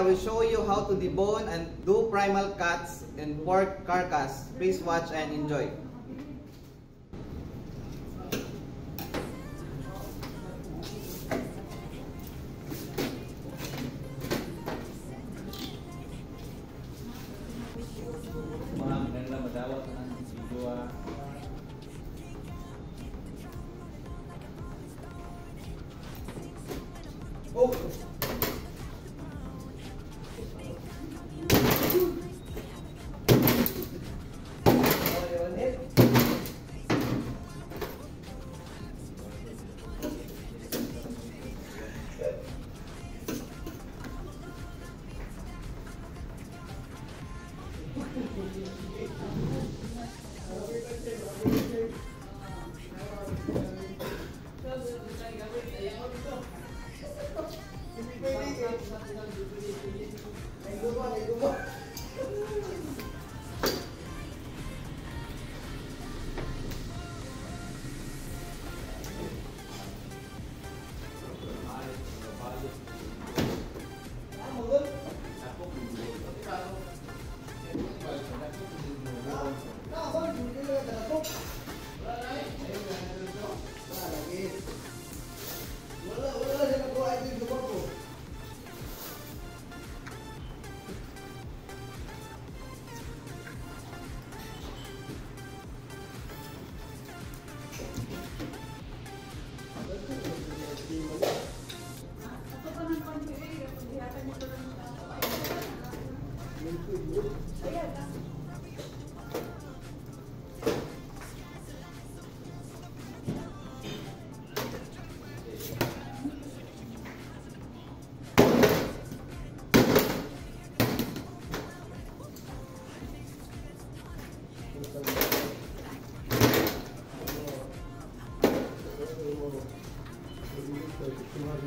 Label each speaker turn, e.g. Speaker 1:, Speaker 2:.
Speaker 1: I will show you how to debone and do primal cuts in pork carcass. Please watch and enjoy. Oh! 그리고 그리고 그 중간에